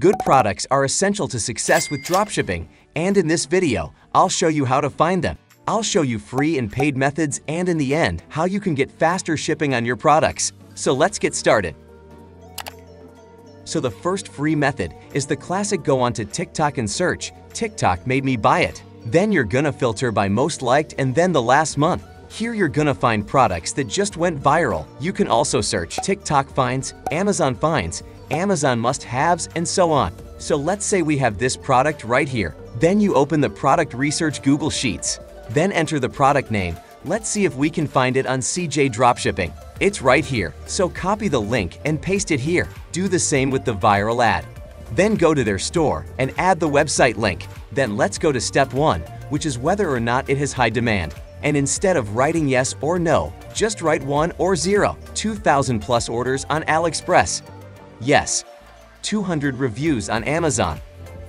Good products are essential to success with dropshipping, and in this video, I'll show you how to find them. I'll show you free and paid methods and in the end, how you can get faster shipping on your products. So let's get started. So the first free method is the classic go onto TikTok and search, TikTok made me buy it. Then you're gonna filter by most liked and then the last month. Here you're gonna find products that just went viral. You can also search TikTok finds, Amazon finds, Amazon must-haves, and so on. So let's say we have this product right here. Then you open the product research Google Sheets. Then enter the product name. Let's see if we can find it on CJ Dropshipping. It's right here, so copy the link and paste it here. Do the same with the viral ad. Then go to their store and add the website link. Then let's go to step one, which is whether or not it has high demand and instead of writing yes or no, just write 1 or 0. 2,000 plus orders on AliExpress. Yes. 200 reviews on Amazon.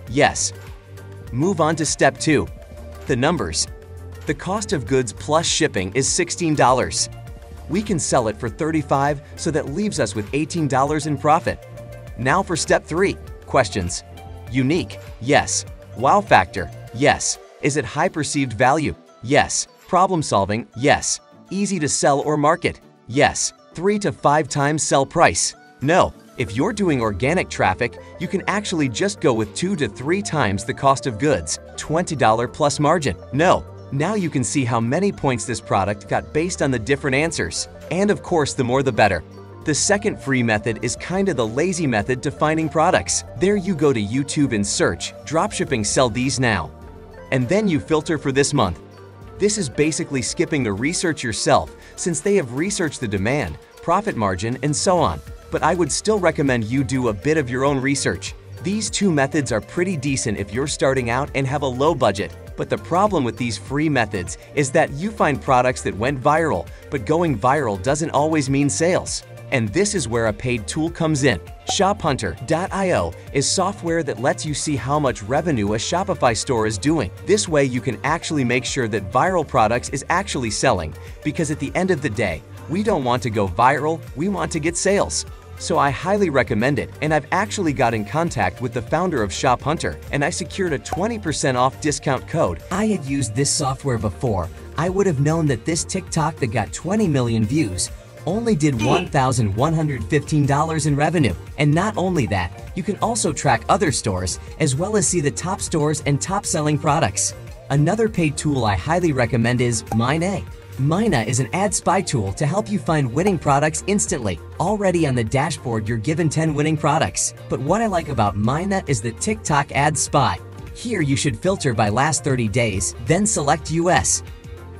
Yes. Move on to step 2. The numbers. The cost of goods plus shipping is $16. We can sell it for 35, so that leaves us with $18 in profit. Now for step 3. Questions. Unique. Yes. Wow factor. Yes. Is it high perceived value? Yes. Problem solving, yes. Easy to sell or market, yes. Three to five times sell price, no. If you're doing organic traffic, you can actually just go with two to three times the cost of goods, $20 plus margin, no. Now you can see how many points this product got based on the different answers. And of course, the more the better. The second free method is kinda the lazy method to finding products. There you go to YouTube and search, dropshipping sell these now. And then you filter for this month. This is basically skipping the research yourself since they have researched the demand, profit margin, and so on. But I would still recommend you do a bit of your own research. These two methods are pretty decent if you're starting out and have a low budget. But the problem with these free methods is that you find products that went viral, but going viral doesn't always mean sales. And this is where a paid tool comes in. ShopHunter.io is software that lets you see how much revenue a Shopify store is doing. This way you can actually make sure that viral products is actually selling because at the end of the day, we don't want to go viral, we want to get sales. So I highly recommend it and I've actually got in contact with the founder of Shop Hunter, and I secured a 20% off discount code. I had used this software before. I would have known that this TikTok that got 20 million views only did $1,115 in revenue. And not only that, you can also track other stores as well as see the top stores and top selling products. Another paid tool I highly recommend is Minea. Minea is an ad spy tool to help you find winning products instantly. Already on the dashboard, you're given 10 winning products. But what I like about Minea is the TikTok ad spy. Here you should filter by last 30 days, then select US.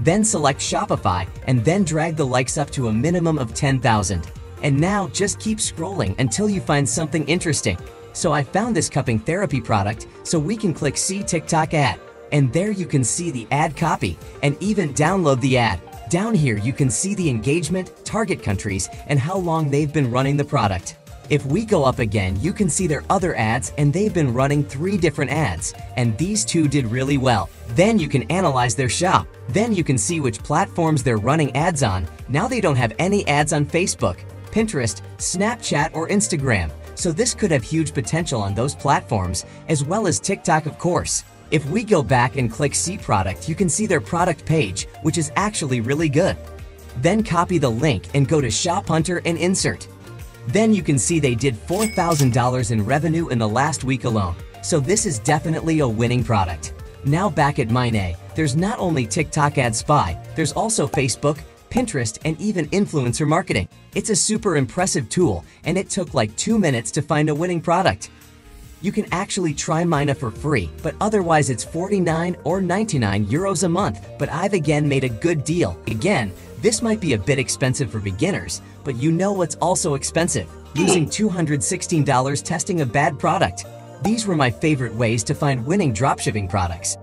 Then select Shopify and then drag the likes up to a minimum of 10,000. And now just keep scrolling until you find something interesting. So I found this cupping therapy product, so we can click see TikTok ad. And there you can see the ad copy and even download the ad. Down here you can see the engagement, target countries, and how long they've been running the product. If we go up again, you can see their other ads and they've been running three different ads and these two did really well. Then you can analyze their shop. Then you can see which platforms they're running ads on. Now they don't have any ads on Facebook, Pinterest, Snapchat, or Instagram. So this could have huge potential on those platforms as well as TikTok of course. If we go back and click see product, you can see their product page, which is actually really good. Then copy the link and go to Shop Hunter and insert. Then you can see they did $4,000 in revenue in the last week alone. So this is definitely a winning product. Now back at Minea, there's not only TikTok Ad Spy, there's also Facebook, Pinterest, and even influencer marketing. It's a super impressive tool, and it took like two minutes to find a winning product. You can actually try Minea for free, but otherwise it's 49 or 99 euros a month. But I've again made a good deal. Again, this might be a bit expensive for beginners, but you know what's also expensive? Hmm. Losing $216 testing a bad product. These were my favorite ways to find winning dropshipping products.